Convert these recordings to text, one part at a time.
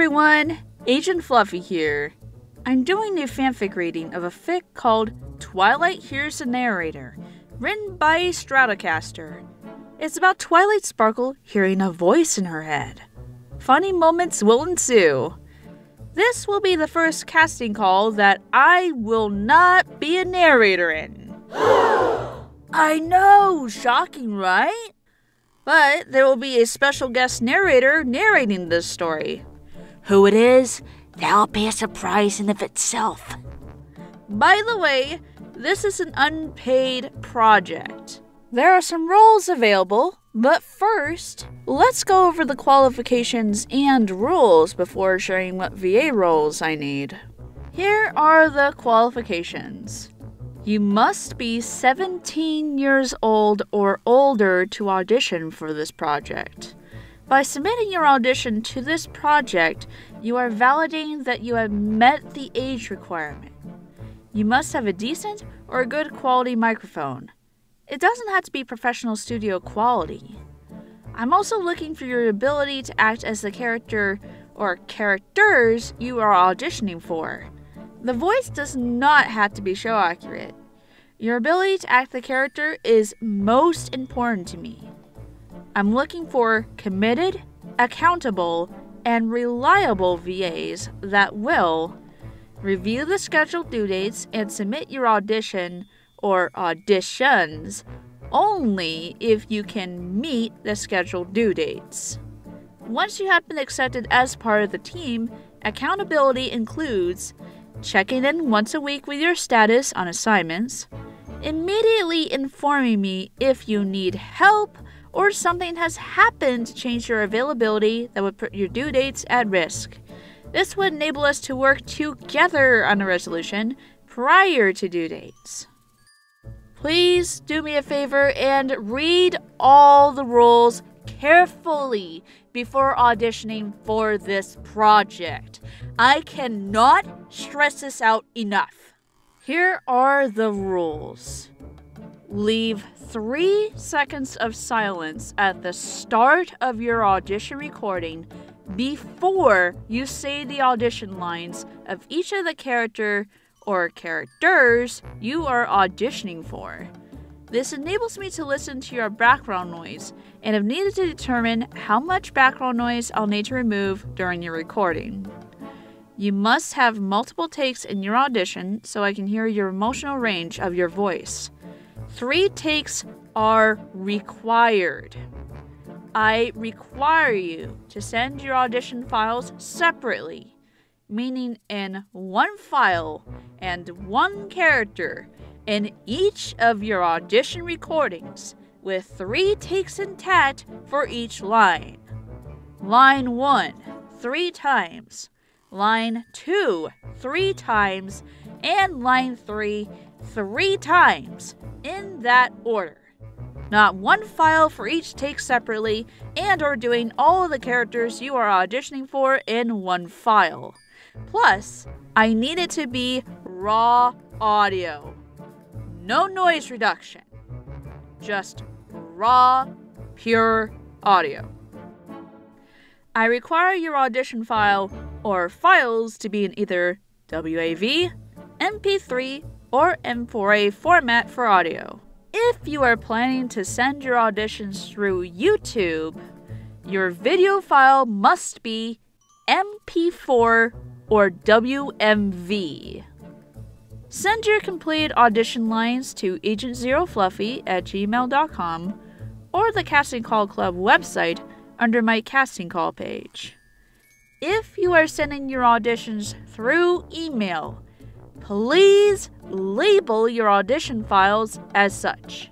everyone, Agent Fluffy here. I'm doing a fanfic reading of a fic called Twilight Hears the Narrator, written by a Stratocaster. It's about Twilight Sparkle hearing a voice in her head. Funny moments will ensue. This will be the first casting call that I will not be a narrator in. I know, shocking, right? But there will be a special guest narrator narrating this story. Who it is, that'll be a surprise in of itself. By the way, this is an unpaid project. There are some roles available, but first, let's go over the qualifications and rules before sharing what VA roles I need. Here are the qualifications. You must be 17 years old or older to audition for this project. By submitting your audition to this project, you are validating that you have met the age requirement. You must have a decent or a good quality microphone. It doesn't have to be professional studio quality. I'm also looking for your ability to act as the character or characters you are auditioning for. The voice does not have to be show accurate. Your ability to act the character is most important to me. I'm looking for committed, accountable, and reliable VAs that will review the scheduled due dates and submit your audition or auditions only if you can meet the scheduled due dates. Once you have been accepted as part of the team, accountability includes checking in once a week with your status on assignments, immediately informing me if you need help or something has happened to change your availability that would put your due dates at risk. This would enable us to work together on a resolution prior to due dates. Please do me a favor and read all the rules carefully before auditioning for this project. I cannot stress this out enough. Here are the rules. Leave three seconds of silence at the start of your audition recording before you say the audition lines of each of the character or characters you are auditioning for. This enables me to listen to your background noise and if needed to determine how much background noise I'll need to remove during your recording. You must have multiple takes in your audition so I can hear your emotional range of your voice. Three takes are required. I require you to send your audition files separately, meaning in one file and one character in each of your audition recordings, with three takes intact for each line. Line 1, three times. Line 2, three times. And line 3, three times, in that order. Not one file for each take separately, and or doing all of the characters you are auditioning for in one file. Plus, I need it to be raw audio. No noise reduction. Just raw, pure audio. I require your audition file or files to be in either WAV, MP3, or M4A format for audio. If you are planning to send your auditions through YouTube, your video file must be MP4 or WMV. Send your completed audition lines to agentzerofluffy at gmail.com or the Casting Call Club website under my casting call page. If you are sending your auditions through email, please label your audition files as such.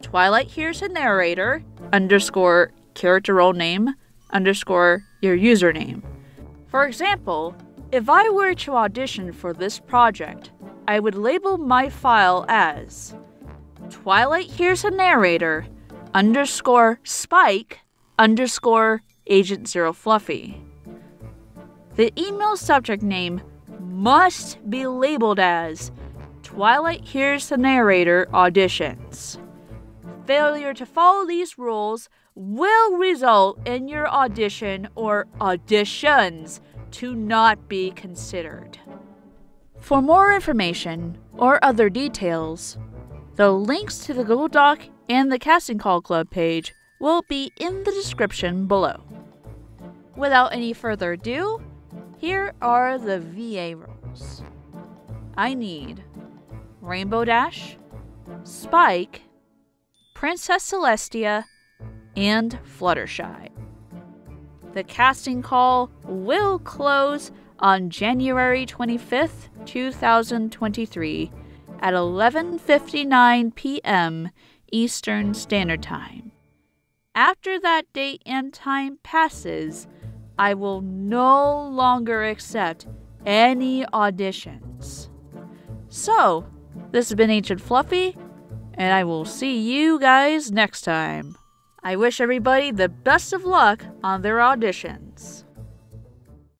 Twilight hears a narrator underscore character role name underscore your username. For example, if I were to audition for this project, I would label my file as Twilight hears a narrator underscore spike underscore agent zero fluffy. The email subject name must be labeled as Twilight Hears the Narrator auditions. Failure to follow these rules will result in your audition or auditions to not be considered. For more information or other details, the links to the Google Doc and the Casting Call Club page will be in the description below. Without any further ado, here are the VA roles. I need Rainbow Dash, Spike, Princess Celestia, and Fluttershy. The casting call will close on January 25th, 2023 at 11:59 p.m. Eastern Standard Time. After that date and time passes, I will no longer accept any auditions. So, this has been Agent Fluffy, and I will see you guys next time. I wish everybody the best of luck on their auditions.